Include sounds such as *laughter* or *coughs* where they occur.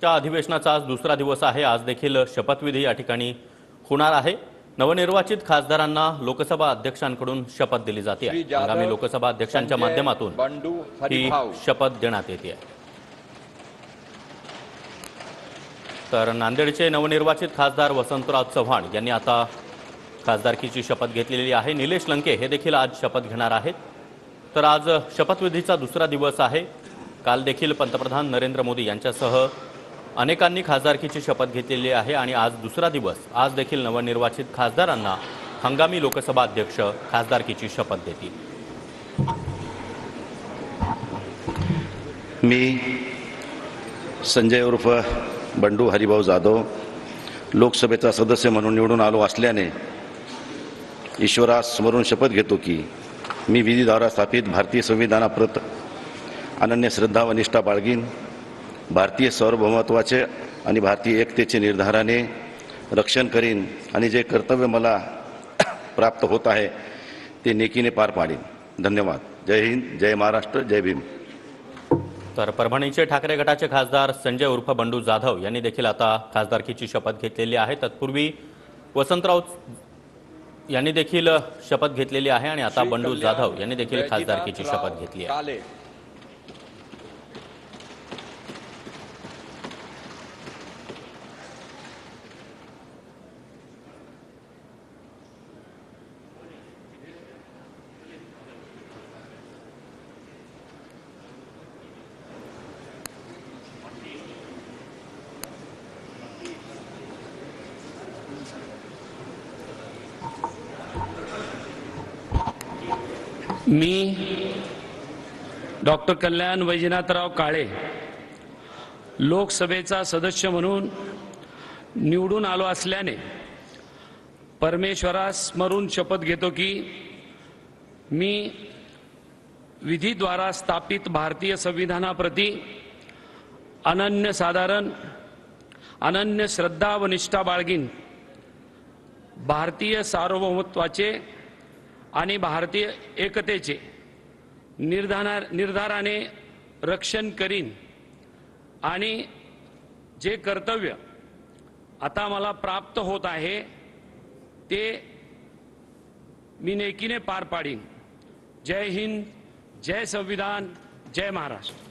त्या अधिवेशनाचा आज दुसरा दिवस आहे. आज देखील शपथविधी या ठिकाणी होणार आहे. नवनिर्वाचित खासदारांना लोकसभा अध्यक्षांकडून शपथ दिली जाते. आगामी लोकसभा अध्यक्षांच्या माध्यमातून ही शपथ देण्यात येते. तर नांदेडचे नवनिर्वाचित खासदार वसंतराव चव्हाण यांनी आता खासदारकीची शपथ घेतलेली आहे. निलेश लंके हे देखील आज शपथ घेणार आहेत. तर आज शपथविधीचा दुसरा दिवस आहे. काल देखील पंतप्रधान नरेंद्र मोदी यांच्यासह अनेकांनी खासदारकीची शपथ घेतलेली आहे आणि आज दुसरा दिवस. आज देखील नवनिर्वाचित खासदारांना हंगामी लोकसभा अध्यक्ष खासदारकीची शपथ देतील. मी संजय उर्फ बंडू हरिभाऊ जाधव लोकसभेचा सदस्य म्हणून निवडून आलो असल्याने ईश्वरास स्मरून शपथ घेतो की मी विधीद्वारा स्थापित भारतीय संविधानाप्रत अनन्य श्रद्धा व निष्ठा बाळगीन. भारतीय सार्वभौमत्वाचे आणि भारतीय एकतेचे निर्धाराने रक्षण करीन आणि जे कर्तव्य मला *coughs* प्राप्त होत आहे ते नेकीने पार पाडीन. धन्यवाद. जय हिंद जय महाराष्ट्र जय भीम. तर परभणीचे ठाकरे गटाचे खासदार संजय उर्फ बंडू जाधव यांनी देखील आता खासदारकीची शपथ घेतलेली आहे. तत्पूर्वी वसंतराव यांनी देखील शपथ घेतलेली आहे आणि आता बंडू जाधव यांनी देखील खासदारकीची शपथ घेतली आहे. मी डॉक्टर कल्याण वैजनाथराव काळे लोकसभेचा सदस्य म्हणून निवडून आलो असल्याने परमेश्वरास स्मरून शपथ घेतो की मी विधीद्वारा स्थापित भारतीय संविधानाप्रती अनन्य साधारण अनन्य श्रद्धा व निष्ठा बाळगीन भारतीय सार्वभौमत्वाचे आणि भारतीय एकतेचे निर्धार निर्धाराने रक्षण करीन. आणि जे कर्तव्य आता मला प्राप्त होत आहे ते मी नेकीने पार पाडीन. जय हिंद जय संविधान जय महाराष्ट्र.